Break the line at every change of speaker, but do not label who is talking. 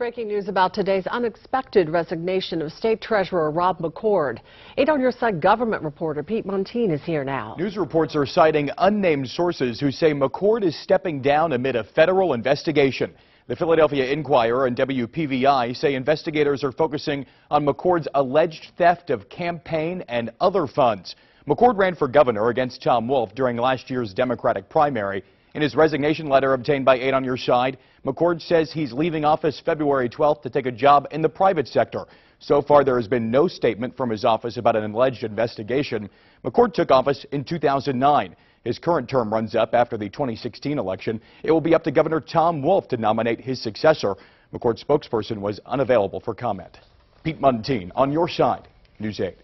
breaking news about today's unexpected resignation of State Treasurer Rob McCord. 8 on your side government reporter Pete Montine is here now.
News reports are citing unnamed sources who say McCord is stepping down amid a federal investigation. The Philadelphia Inquirer and WPVI say investigators are focusing on McCord's alleged theft of campaign and other funds. McCord ran for governor against Tom Wolf during last year's Democratic primary. In his resignation letter obtained by 8 on Your Side, McCord says he's leaving office February 12th to take a job in the private sector. So far, there has been no statement from his office about an alleged investigation. McCord took office in 2009. His current term runs up after the 2016 election. It will be up to Governor Tom Wolf to nominate his successor. McCord's spokesperson was unavailable for comment. Pete Montine, on your side, News 8.